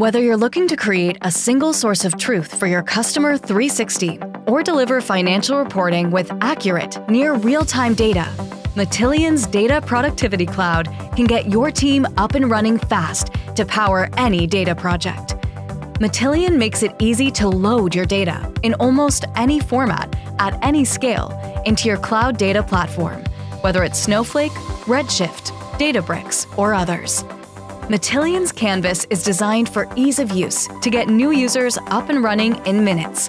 Whether you're looking to create a single source of truth for your customer 360 or deliver financial reporting with accurate, near real time data, Matillion's Data Productivity Cloud can get your team up and running fast to power any data project. Matillion makes it easy to load your data in almost any format at any scale into your cloud data platform, whether it's Snowflake, Redshift, Databricks, or others. Matillion's Canvas is designed for ease of use to get new users up and running in minutes.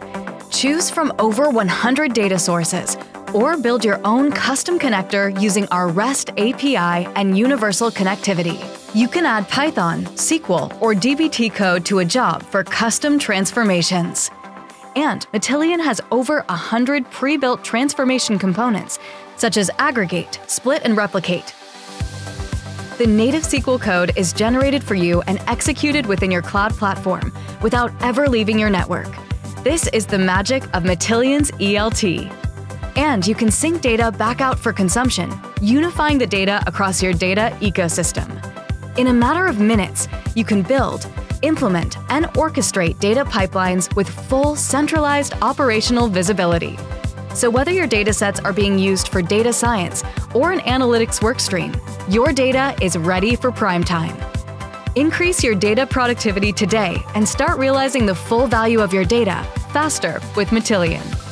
Choose from over 100 data sources or build your own custom connector using our REST API and universal connectivity. You can add Python, SQL, or DBT code to a job for custom transformations. And Matillion has over 100 pre-built transformation components, such as aggregate, split, and replicate. The native SQL code is generated for you and executed within your cloud platform without ever leaving your network. This is the magic of Matillion's ELT. And you can sync data back out for consumption, unifying the data across your data ecosystem. In a matter of minutes, you can build, implement, and orchestrate data pipelines with full centralized operational visibility. So whether your datasets are being used for data science or an analytics workstream, your data is ready for prime time. Increase your data productivity today and start realizing the full value of your data faster with Matillion.